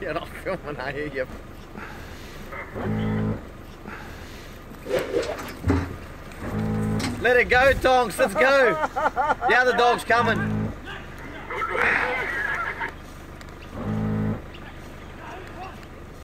You're not filming, I hear you... Let it go, Tonks. Let's go. The other dog's coming.